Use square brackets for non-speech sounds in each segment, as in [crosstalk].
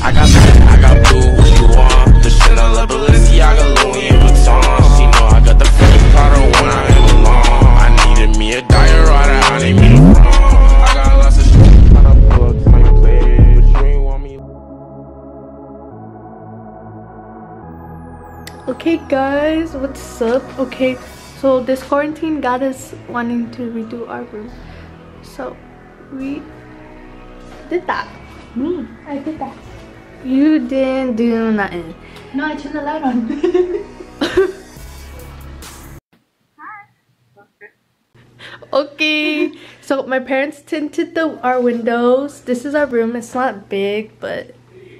I got black, I got blue, what you want? The Chanel, the Balenciaga, Louis Vuitton. She know I got the fresh powder when I am alone. I needed me a diet I need me want me. Okay guys, what's up? Okay, so this quarantine got us wanting to redo our room. So we did that. Me, I did that. You didn't do nothing. No, I turned the light on. [laughs] okay, so my parents tinted the our windows. This is our room. It's not big, but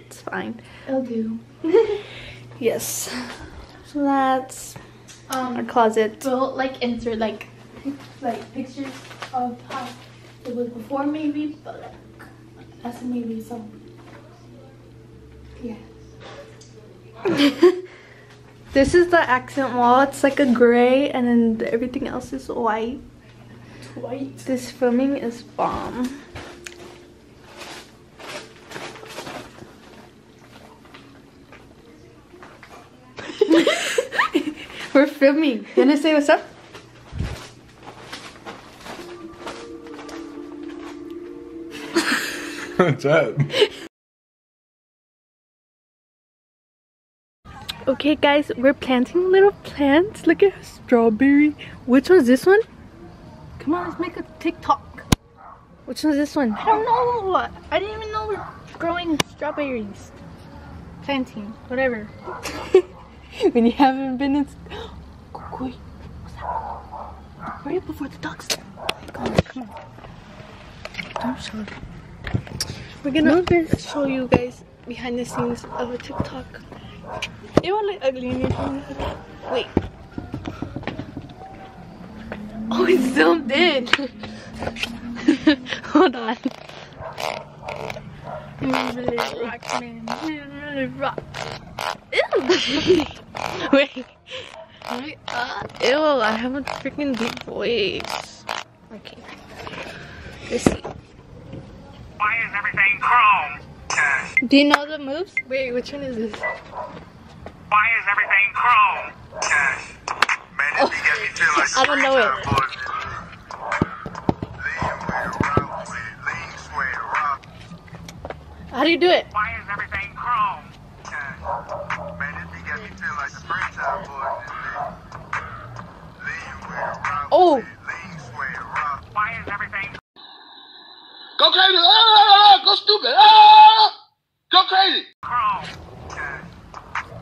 it's fine. It'll do. [laughs] Yes. So that's Um, our closet. we'll like insert like like pictures of how it was before maybe, but like that's maybe some. Yeah. this is the accent wall. It's like a gray, and then everything else is white. White. This filming is bomb. [laughs] [laughs] We're filming. You wanna say what's up? [laughs] What's up? Okay, guys, we're planting little plants. Look at strawberry. Which one's this one? Come on, let's make a TikTok. Which one's this one? I don't know. What I didn't even know we're growing strawberries. Planting, whatever. [laughs] when you haven't been in. Wait, what's that? Hurry up before the ducks. Come on, come on. Don't show it. We're gonna show you guys behind the scenes of a TikTok. It will look ugly in your phone. Wait. Oh, it zoomed in. [laughs] Hold on. Rock, man. Really rock. Ew. Wait. [laughs] Wait. Uh, ew, I have a freaking deep voice. Okay. Let's see. Why is everything chrome? Do you know the moves? Wait, which one is this? Why is everything chrome? Man, this beat got me feel like [laughs] I don't know it. springtime bullshit. Lean with it, rock with it, lean, sway it, rock. How do you do it? Why is everything chrome? Man, this beat got me feel like springtime bullshit. Lean with it, rock Oh. Go crazy! Ah, go stupid! Ah, go crazy! chrome? Cash.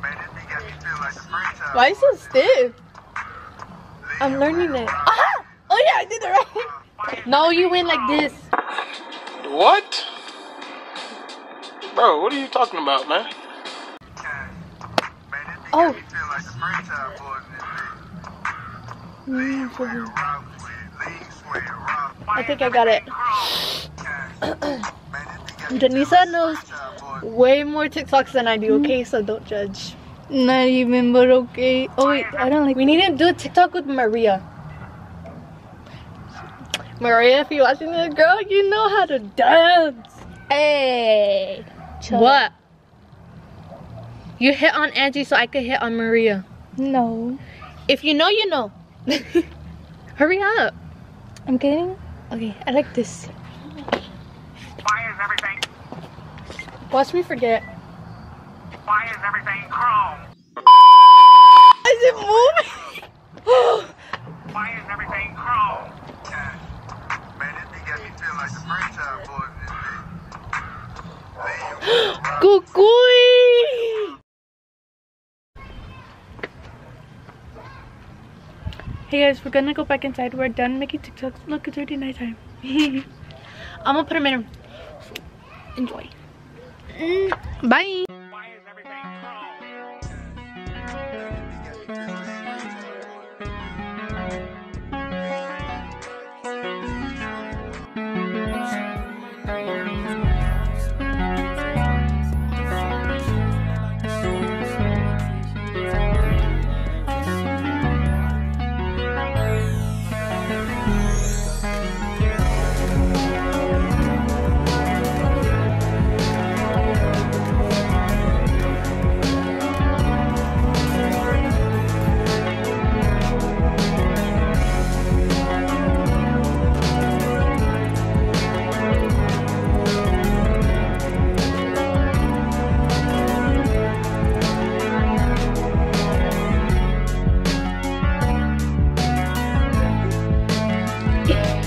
Man, this beat got me feel like springtime Why is it stiff? I'm learning it. rock Aha! Oh yeah, I did it right. No, you went like this. What? Bro, what are you talking about, man? cash? Man, Oh. got me feel like springtime bullshit. I think I got it. Denisa knows way more TikToks than I do, hmm. okay? So don't judge. Not even, but okay. Oh wait, I don't like. We need to do a TikTok with Maria. Maria, if you're watching this, girl, you know how to dance. Hey. What? You hit on Angie, so I could hit on Maria. No. If you know, you know. [laughs] Hurry up. I'm kidding. Okay, I like this. Is everything? Watch me forget. Why is everything chrome? Is it moving? [gasps] Why is everything chrome? Man, this thing got me feel like the springtime boys. Cucuy! Hey guys, we're gonna go back inside. We're done making TikToks. Look, it's already nighttime. [laughs] I'm gonna put them in. Enjoy. Mm, Bye.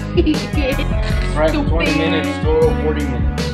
[laughs] right, 20 minutes, total 40 minutes.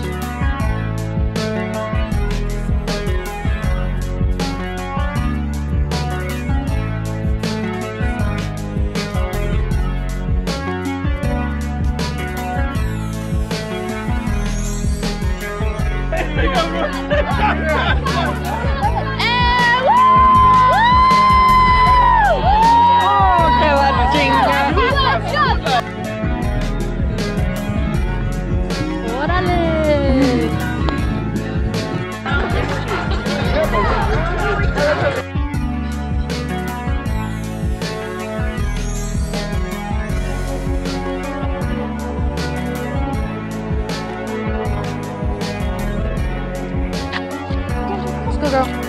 Go.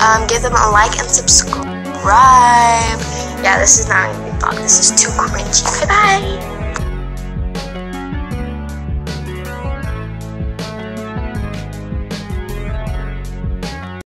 Um, give them a like and subscribe. Yeah, this is not a good. This is too cringy. Bye bye.